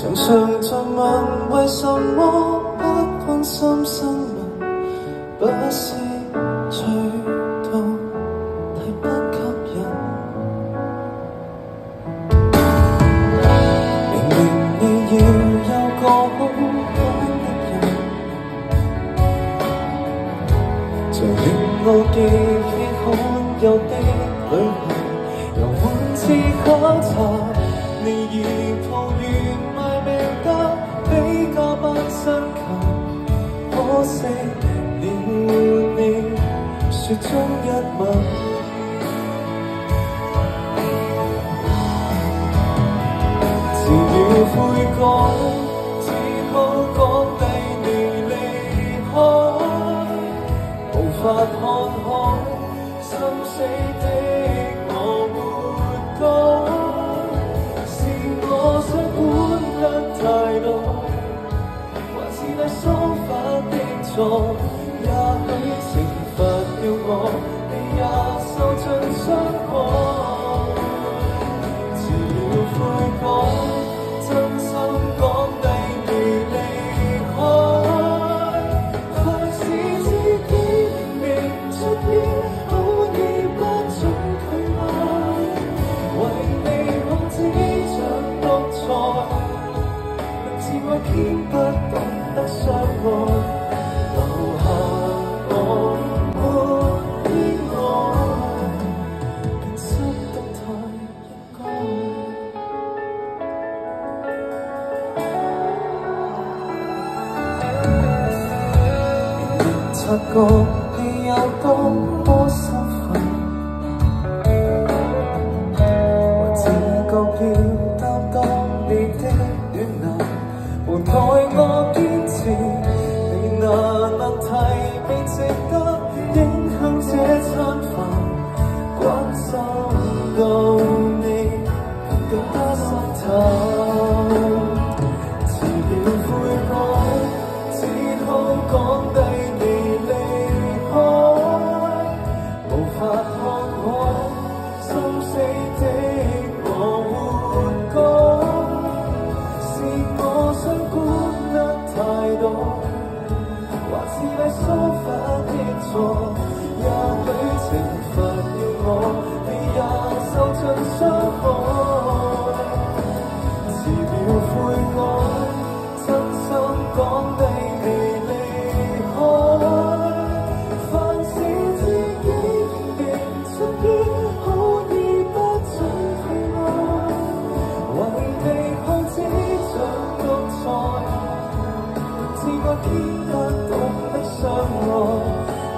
常常在问为什么不关心新闻不是最痛太不吸引明明你要有个好感的人才令我记起罕有的旅行由玩似考察雪中一吻。自要悔改，只好講低你離開，無法看海，心死的我活该。是。我想管得太多，還是那疏忽的錯。你也受尽傷害。遲了悔改，真心講低你離開，凡是自己明出現，可以不准拒愛，為你控制。自愛偏不懂得相爱，察覺你有多麼心煩，還自覺要擔當你的暖男。無奈我堅持，你那難題未值得影響這餐飯，關心到是那疏忽的错？也许惩罚了我，你也受尽伤害。